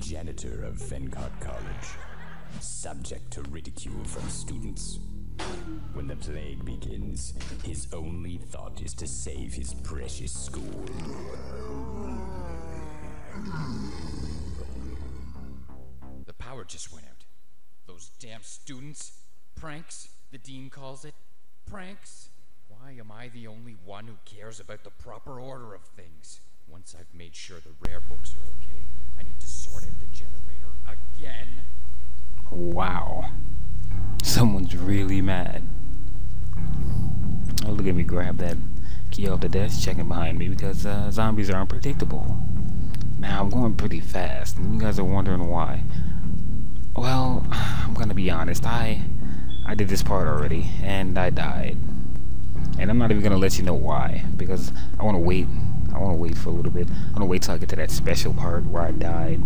janitor of Fencott College, subject to ridicule from students. When the plague begins, his only thought is to save his precious school. The power just went out. Those damn students. Pranks, the dean calls it. Pranks. Why am I the only one who cares about the proper order of things? Once I've made sure the rare books are okay, I need to sort out the generator again. Wow. Someone's really mad. Oh, look at me grab that key off the desk, checking behind me because uh, zombies are unpredictable. Now, I'm going pretty fast, and you guys are wondering why. Well, I'm gonna be honest. I I did this part already, and I died. And I'm not even gonna let you know why, because I want to wait. I want to wait for a little bit. I want to wait till I get to that special part where I died,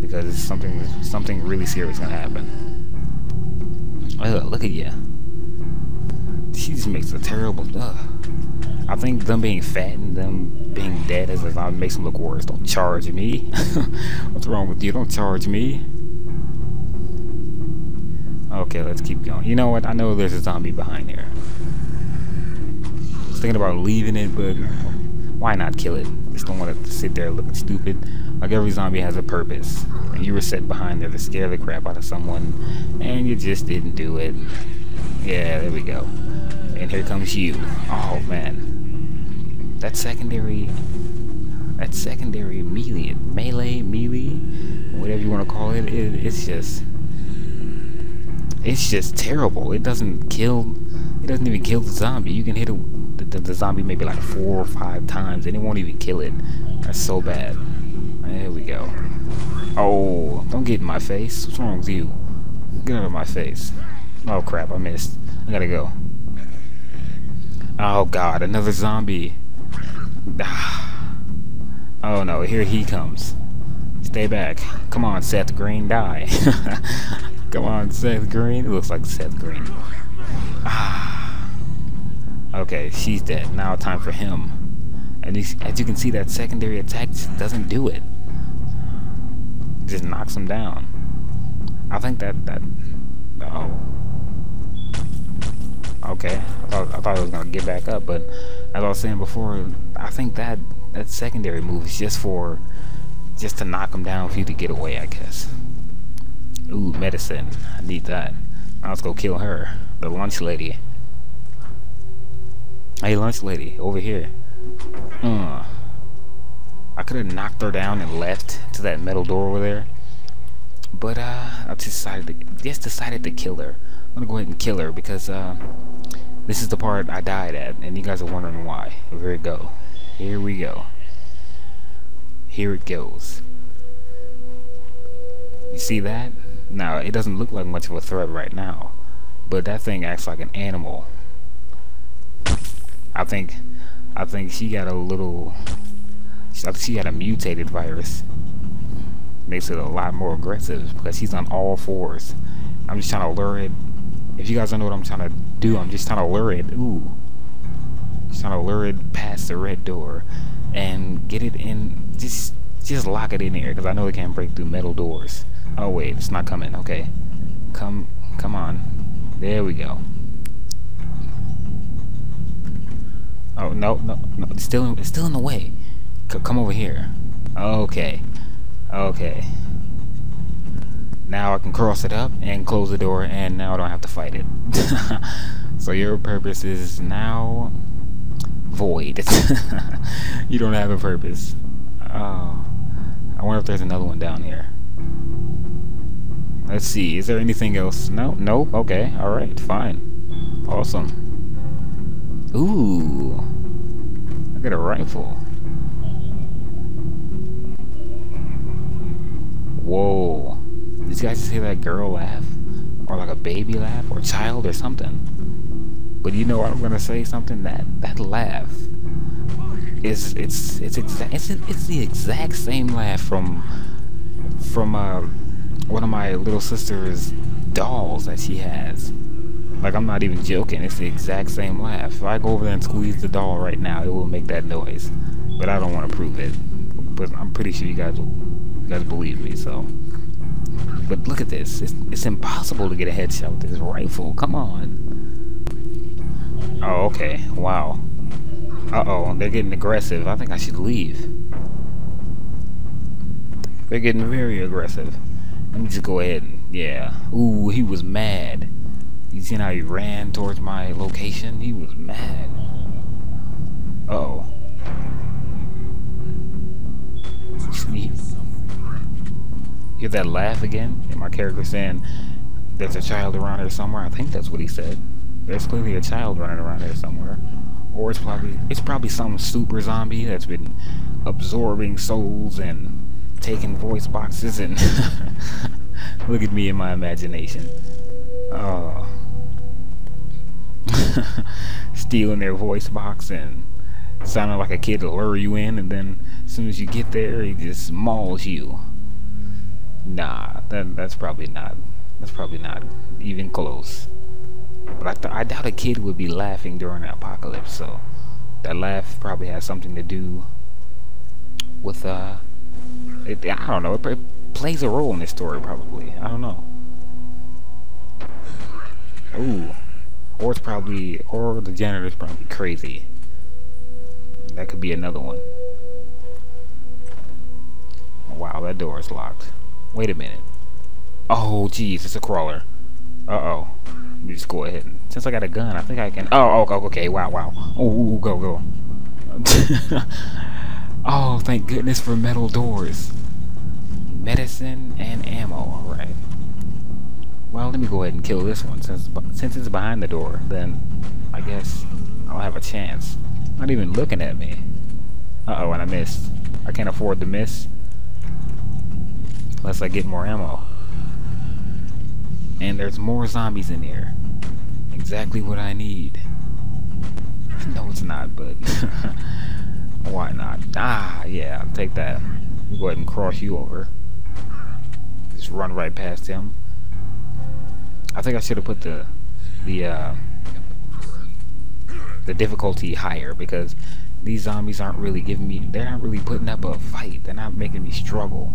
because something something really serious gonna happen. Ugh, look at you. She just makes a terrible. Ugh. I think them being fat and them being dead as a zombie makes them look worse. Don't charge me. What's wrong with you? Don't charge me. Okay, let's keep going. You know what? I know there's a zombie behind there. I was thinking about leaving it, but why not kill it? Just don't want to sit there looking stupid. Like every zombie has a purpose. And you were set behind there to scare the crap out of someone, and you just didn't do it. Yeah, there we go. And here comes you. Oh man. That secondary that secondary melee melee melee whatever you want to call it, it it's just it's just terrible. It doesn't kill. It doesn't even kill the zombie. You can hit it, the, the, zombie maybe like four or five times, and it won't even kill it. That's so bad. There we go. Oh, don't get in my face. What's wrong with you? Get out of my face. Oh crap, I missed. I gotta go. Oh god, another zombie. Ah. Oh no, here he comes. Stay back. Come on, Seth Green, die. Come on, Seth Green. It looks like Seth Green. Okay, she's dead. Now time for him. And as you can see, that secondary attack just doesn't do it. it. Just knocks him down. I think that that. Oh. Okay, I thought I thought I was gonna get back up, but as I was saying before, I think that that secondary move is just for just to knock him down for you to get away, I guess. Ooh, medicine. I need that. Now let's go kill her. The lunch lady. Hey, lunch lady, over here. Uh, I could have knocked her down and left to that metal door over there. But, uh, I just decided to, just decided to kill her. I'm gonna go ahead and kill her because, uh, this is the part I died at, and you guys are wondering why. Here we go. Here we go. Here it goes. You see that? Now, it doesn't look like much of a threat right now, but that thing acts like an animal. I think, I think she got a little, she had a mutated virus. Makes it a lot more aggressive because she's on all fours. I'm just trying to lure it. If you guys don't know what I'm trying to do, I'm just trying to lure it. Ooh. Just trying to lure it past the red door and get it in. Just, just lock it in here because I know it can't break through metal doors. Oh wait, it's not coming. Okay, come, come on. There we go. Oh no, no, no! It's still, it's still in the way. C come over here. Okay, okay. Now I can cross it up and close the door, and now I don't have to fight it. so your purpose is now void. you don't have a purpose. Oh, I wonder if there's another one down here. Let's see, is there anything else? No, no, okay, alright, fine. Awesome. Ooh. I got a rifle. Whoa. Did you guys hear that girl laugh? Or like a baby laugh? Or child or something? But you know what I'm gonna say something? That that laugh is it's it's exact it's, it's the exact same laugh from from uh one of my little sister's dolls that she has. Like, I'm not even joking. It's the exact same laugh. If I go over there and squeeze the doll right now, it will make that noise. But I don't want to prove it. But I'm pretty sure you guys will, you guys believe me, so. But look at this. It's, it's impossible to get a headshot with this rifle. Come on. Oh, okay. Wow. Uh-oh, they're getting aggressive. I think I should leave. They're getting very aggressive. Let me just go ahead and, yeah. Ooh, he was mad. You seen how he ran towards my location? He was mad. Uh oh Hear that laugh again? And my character saying, there's a child around here somewhere. I think that's what he said. There's clearly a child running around here somewhere. Or it's probably it's probably some super zombie that's been absorbing souls and taking voice boxes and look at me in my imagination. Oh. Stealing their voice box and sounding like a kid to lure you in and then as soon as you get there he just mauls you. Nah, that, that's probably not that's probably not even close. But I, I doubt a kid would be laughing during an apocalypse, so that laugh probably has something to do with, uh, it, I don't know, it, it plays a role in this story, probably. I don't know. Probably, or the janitor's probably crazy. That could be another one. Wow, that door is locked. Wait a minute. Oh, jeez, it's a crawler. Uh-oh. Let me just go ahead. Since I got a gun, I think I can... Oh, oh, oh okay. Wow, wow. Oh, go, go. oh, thank goodness for metal doors. Medicine and ammo. Alright. Well, let me go ahead and kill this one. Since, since it's behind the door, then I guess I'll have a chance. Not even looking at me. Uh-oh, and I missed. I can't afford to miss. Unless I get more ammo. And there's more zombies in here. Exactly what I need. No, it's not, but why not? Ah, yeah, I'll take that. Go ahead and cross you over. Just run right past him. I think I should have put the the uh, the difficulty higher because these zombies aren't really giving me. They're not really putting up a fight. They're not making me struggle.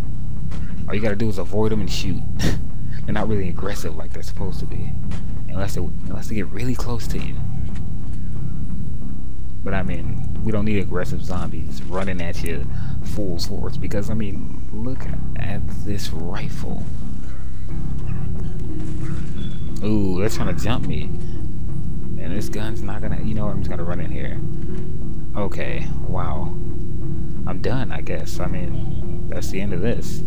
All you gotta do is avoid them and shoot. they're not really aggressive like they're supposed to be, unless they unless they get really close to you. But I mean, we don't need aggressive zombies running at you full force because I mean, look at this rifle. Ooh, they're trying to jump me. And this gun's not gonna, you know, I'm just gonna run in here. Okay, wow. I'm done, I guess. I mean, that's the end of this.